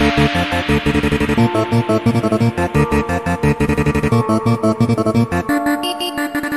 Bye.